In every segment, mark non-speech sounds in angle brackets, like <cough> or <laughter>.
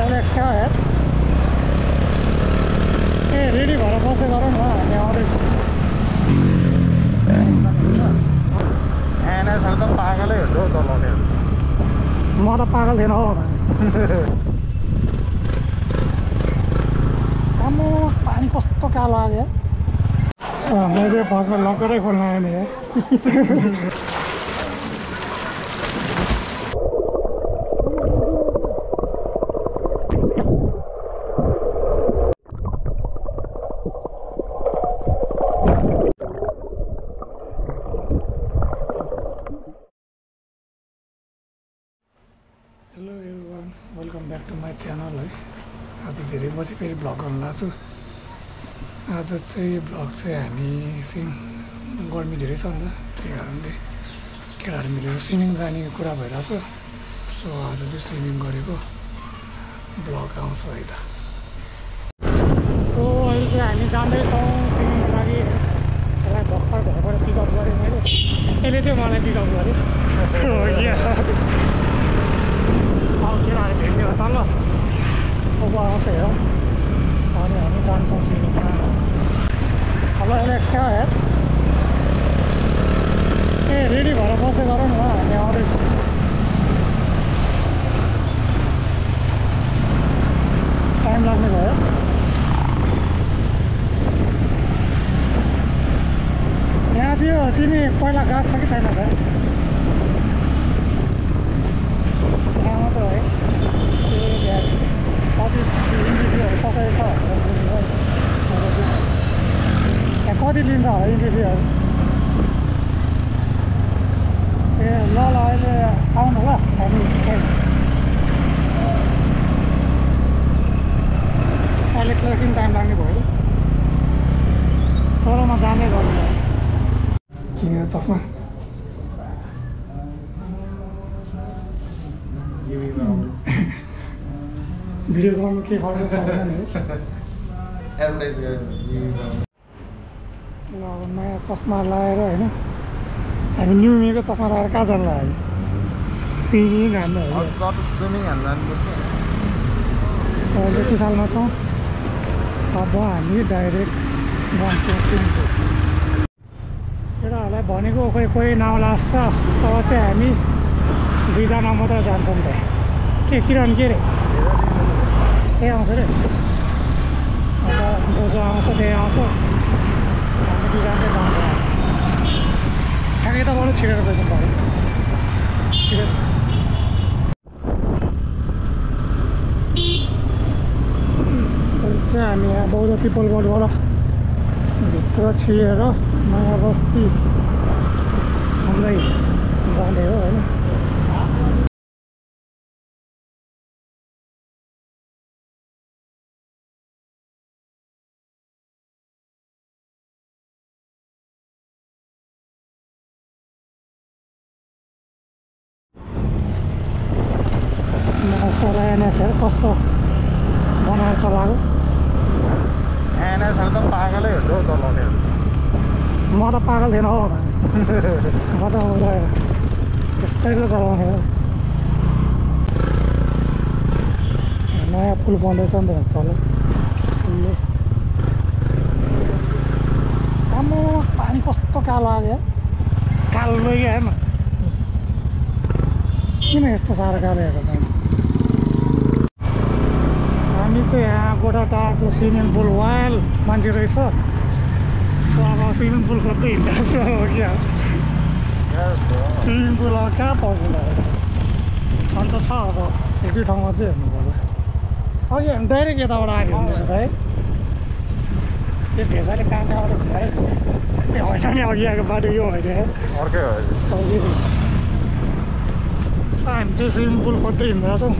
Alex कहाँ है ए ready भएर बस्दै गरौँ न हामी आउँदैछौँ एनएसहरू त पागलै हुन्छ हौ चलाउनेहरू म त पागल थिएन हो आम्मो पानी कस्तो कालो आयो सो हामीलाई चाहिँ फर्स्टमा लकरै खोल्न आयो नि है hello everyone welcome back to my channel है आज धेरै पछि फेरि भ्लग गर्नु लाग्छु आज चाहिँ भ्लग चाहिँ हामी सिम गर्मी धेरै छ नि त त्यही कारणले केटाहरू मिलेर स्विमिङ जाने कुरा भइरहेछ। सो आज चाहिँ स्विमिङ गरेको भ्लग आउँछ है त। सो अहिले चाहिँ हामी जाँदैछौँ स्विमिङको लागि। यसलाई भर्खर घरबाट पिकअप गरेँ मैले। यसले चाहिँ मलाई पिकअप गर्यो। <laughs> अब केटाहरू भेट्ने हो तल अब आउँछ हेरौँ। अनि हामी जान्छौँ स्विमिङमा हेलो एलेक्स कहाँ है ए रेडी भएर बस्दै गरौँ न हामी आउँदैछौँ टाइम लाग्ने भयो त्यहाँ त्यो तिमी पहिला गएको छ कि छैन त त्यहाँ मात्र है ए बिहान कति इन्टरभ्यूहरू कसरी छ भनेर बुझ्नु है सोधेको थिएँ। त्यहाँ कति लिन्छ होला इन्टरभ्यूहरू ए ल ल अहिले आउनु ल हामी त्यहीँ अहिले एकछिन टाइम लाग्ने भयो तर म जाँदै गर्नु किन चस्मा भिडियो गर्नु केही फरक पर्दैन नि है एडभर्टाइज गरेर ल अब नयाँ चस्मा लगाएर होइन हामी न्युमीको चस्मा लगाएर कहाँ जानु हामी सिमिङ हान्नु हो स्विमिङ हाल्नु जानुपर्छ सो अहिले कुसालमा छौँ अब हामी डाइरेक्ट पुल केटाहरूलाई भनेको खोइ कोही नाउँ लाग्छ तब चाहिँ हामी दुईजना मात्र जान्छौँ त। के किरण के अरे त्यही आउँछ अरे अन्त जो जो आउँछ त्यही आउँछ। हामी दुईजना चाहिँ जान्छ। ठ्याक्कै त बरु छिरेर बस्नु पऱ्यो छिरेर हामी यहाँ बौद्ध पिपल गोलबाट भित्र छिरेर नयाँ बस्ती आउँदै जाँदै हो होइन सराय फेरि कस्तो बनाएर चलाएको एनएसहरू त पागलै हौ चलाउनेहरू म त पागल थिएन हो म त उता त्यस्तै त चलाउँथेँ हो नयाँ पुल बन्दैछ नि त तल पुलले आम्मो पानी कस्तो कालो आयो कालो क्या हेर्न किन यस्तो साह्रो कालो हेरेको पानी हामी चाहिँ यहाँ गोडाटाको स्विमिङ पुल वाइल मान्छे रहेछ सो अब स्विमिङ पुल खोज्दै हिँड्दैछ हो क्या स्विमिङ पुल अब कहाँ पसिला छन् त छ अब एक दुई ठाउँमा चाहिँ हेर्नु पर्ला अघि हामी डाइरेक्ट यताबाट आयो हुँदैछ त है त्यो भेजाले कहाँ कहाँबाट घुमायो ए होइन नि अघि आएको बाटो यो होइन है अर्कै हामी चाहिँ स्विमिङ पुल खोज्दै हिँड्दैछौँ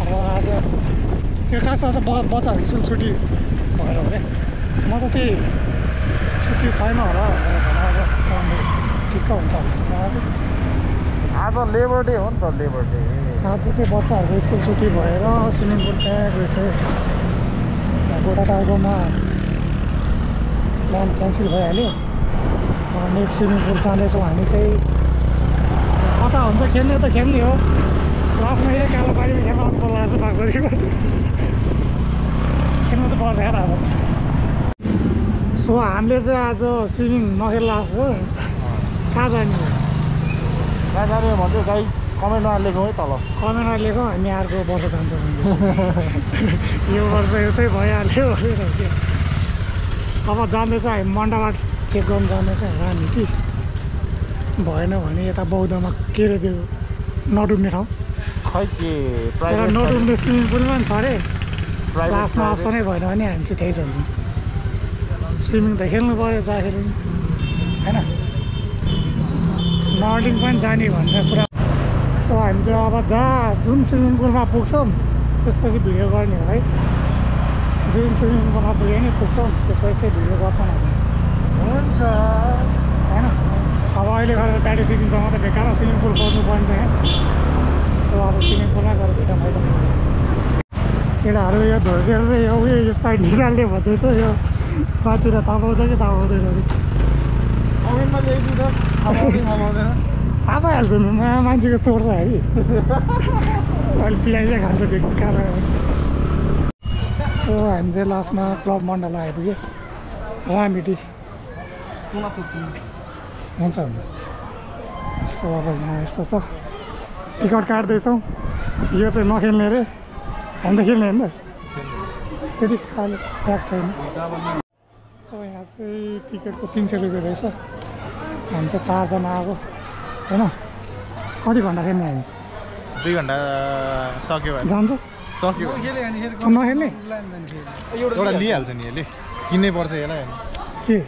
अब आज त्यो खास आज ब बच्चाहरूको स्कुल छुट्टी भएर हो क्या म त त्यही छुट्टी छैन होला भनेर भने सन्डे ठिक्क हुन्छ आज लेबर डे हो नि त लेबर डे। आज चाहिँ बच्चाहरूको स्कुल छुट्टी भएर स्विमिङ पुल प्याक रहेछ। यहाँ गोटा टाइगोमा प्लान क्यान्सल भइहाल्यो। नेक्स्ट स्विमिङ पुल जाँदैछौँ हामी चाहिँ। कता हुन्छ खेल्ने त खेल्ने हो। लास्टमा यही कालो पानीमा खेल्न मन लाग्छ पाएको सो हामीले चाहिँ आज स्विमिङ नखेल्ला जस्तो कहाँ जाने? कहाँ जाने भन्छु गाइस कमेन्टमा लेखौँ है तल कमेन्टमा लेख हामी अर्को वर्ष जान्छ यो वर्ष यस्तै भइहाल्यो के अब जाँदैछ हामी मन्डाबाट चेक गर्नु जाँदैछ रानीटी भएन भने यता बौद्धमा के अरे त्यो नडुब्ने ठाउँ खै के नडुब्ने स्विमिङ पुलमा पनि छ अरे क्लासमा अप्सनै भएन भने हामी चाहिँ त्यही जान्छौँ। स्विमिङ त खेल्नु पऱ्यो जाँदाखेरि होइन? नर्डिङ पनि जाने भनेर कुरा। सो हामी चाहिँ अब जहाँ जुन स्विमिङ पुलमा पुग्छौँ त्यसपछि भिडियो गर्ने हो है? जुन स्विमिङ पुलमा पुग्यो भने पुग्छौँ त्यसपछि चाहिँ भिडियो गर्छौँ हामी। हुन्छ। होइन? अब अहिले गरेर प्याटी सिकिन्छ मात्रै बेकार स्विमिङ पुल खोज्नु यहाँ सो अब स्विमिङ पुलमा गएर भेट भइरहेको केटाहरू यो धोर्सेर चाहिँ यो उयो यसपालि निकाल्ने भन्दैछ यो। बाँचेर तापाउँछ कि तापाउँदैन अरे। कमेन्टमा लेखिदिनु थाहा थाहा तापाइहाल्छ नि मा मान्छेको चोर्छ है अहिले पिलाइ चाहिँ खान्छ बेकार सो हामी चाहिँ लास्टमा क्लब मण्डल आइपुग्यो रामिटी हुन्छ हुन्छ। सो अब यहाँ यस्तो छ। टिकट काट्दैछौँ। यो चाहिँ नखेल्ने अरे। हामी त खेल्ने होइन त्यति खाले प्याक छैन सो यहाँ चाहिँ टिकटको तिन सय रुपियाँ रहेछ हामी चाहिँ चारजना आएको होइन कति घन्टा खेल्ने हामी दुई घन्टा सक्यो भने जान्छ सक्यो नखेल्ने एउटा लिइहाल्छ नि यसले किन्नै पर्छ यसलाई के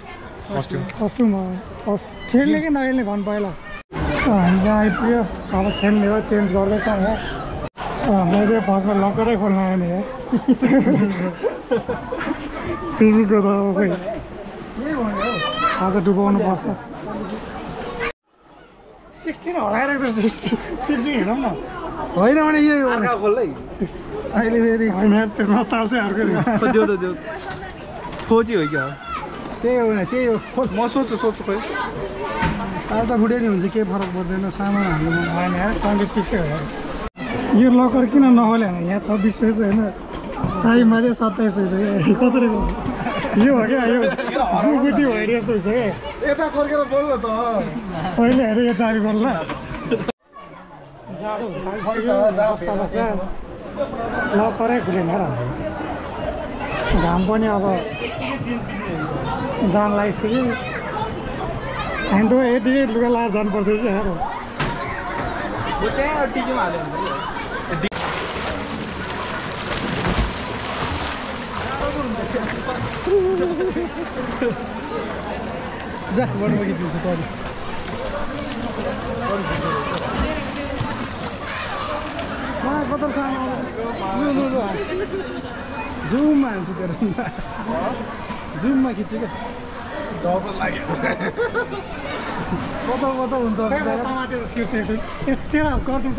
कस्ट्युम कस्ट्युम कस् खेल्ने कि नखेल्ने भन्नु पहिला हामी चाहिँ आइपुग्यो अब खेल्ने हो चेन्ज गर्दैछौँ यहाँ हामीलाई चाहिँ फर्स्टमा लकरै खोल्न नि यहाँ सिमीको त खोइ आज डुबाउनु पर्छ सिक्सटिन हराइरहेको छ सिक्सटिन सिक्सटिन हेरौँ न होइन भने यो अहिले फेरि होइन त्यसमा ताल चाहिँ अर्को खोजी हो क्या? त्यही हो भने त्यही हो। म सोध्छु सोध्छु खोइ। ताल त फुट्यो नि हुन्छ केही फरक पर्दैन सामान हाल्नु। होइन यार ट्वेन्टी सिक्सै हो। यो लकर किन नखोले भने यहाँ छब्बिस सय छ होइन? साईमा चाहिँ सत्ताइस सय छ क्या कसरी? यो हो क्या यो? गुटी भइदियो जस्तो छ क्या यता फर्केर बोल न त। पहिले हेरेँ यो चाबी बोल्न लकरै खुलेन र। घाम पनि अब जान लागिसक्यो हामी त यतिकै लुगा लाएर जानुपर्छ कि? जा गीत दिन्छ मलाई कता जुममा हाल्छु तेरो जुममा खिच्छु क्या डबल लाग्यो कता कता हुन्छ समातेर गरिदिन्छ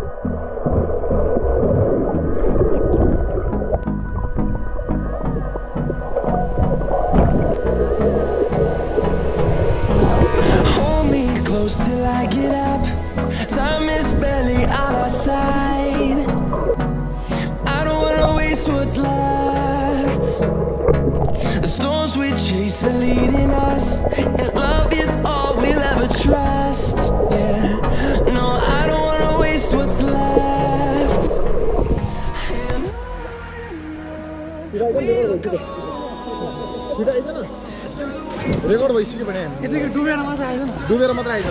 भइसक्यो भने यतिकै डुबेर मात्रै आएन डुबेर मात्रै आइज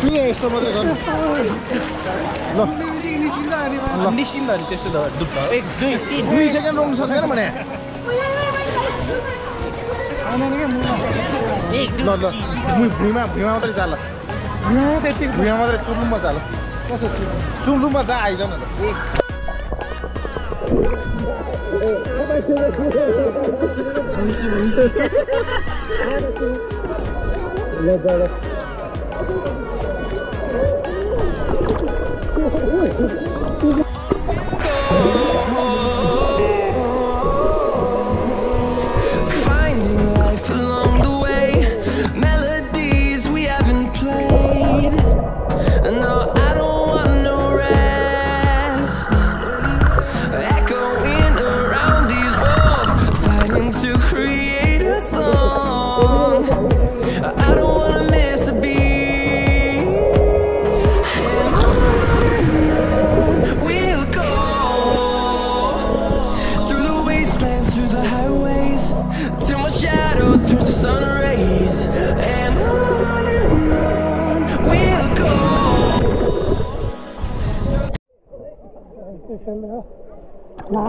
सुने यस्तो मात्रै गर्नु ल निश्चिन्त अनि त्यस्तो त दुःख एक दुई तिन दुई सेकेन्ड रोक्नु सक्दैन भने ल ल भुइँ- भुइँमा भुइँमा मात्रै जा ल भुइँमा मात्रै चुर्लुममा जा ल कसो चुर्लुममा जा आइज न ल Legal.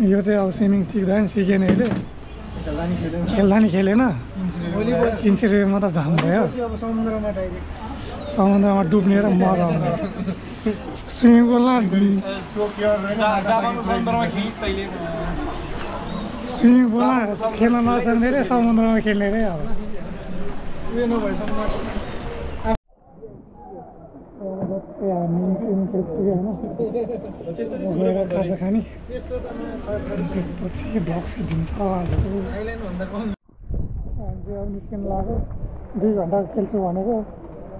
यो चाहिँ अब स्विमिङ सिक्दा नि सिकेन अहिले खेल्दा नि खेलेन तिन सय रुपियाँ मात्रै झाम भयो समुद्रमा डुब्ने र मगाउने स्विमिङ पुलमा स्विमिङ पुलमा खेल्न नसक्ने रे समुद्रमा खेल्ने रे अब गएर खाजा खाने त्यसपछि चाहिँ दिन्छ आजको अब निस्किनु लाग्यो दुई घन्टा खेल्छु भनेको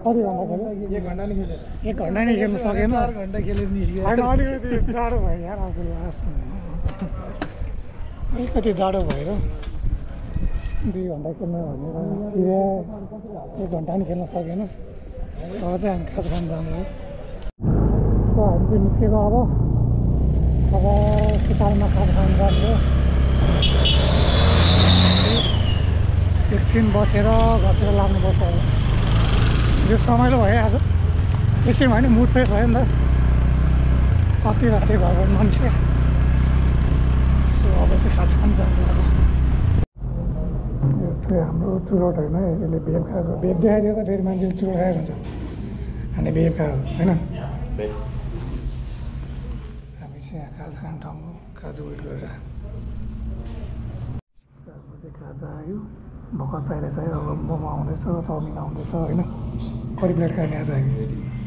कति घन्टा खेल्यो एक घन्टा नि एक घन्टा नै खेल्नु सकेन घन्टा खेलेर निस्क्यो अलिकति जाडो भयो यार आज लास्ट अलिकति जाडो भएर दुई घन्टा खेल्नु भनेर फिरे एक घन्टा नि खेल्न सकेन अब चाहिँ हामी खाजा खान जानु चाहिँ निस्केको अब अब किसानमा खाजा खान जानु एकछिन बसेर घरतिर लाग्नुपर्छ अब जो रमाइलो भयो आज एकछिन भयो नि मुड फ्रेस भयो नि त कति राति भएको मान्छे सो अब चाहिँ खाजा खान जानु अब यो चाहिँ हाम्रो चुरोट होइन यसले भेप खाएको भेप देखाइदियो त फेरि मान्छेले चुरोट खाएको हुन्छ अनि भेप खाएको होइन खाजा खाने ठाउँ हो। खाजा वेट गरेर। खाजा आयो भर्खर पाइरहेछ है अब मोमो आउँदैछ चाउमिन आउँदैछ होइन कति प्लेट खाने आज हामी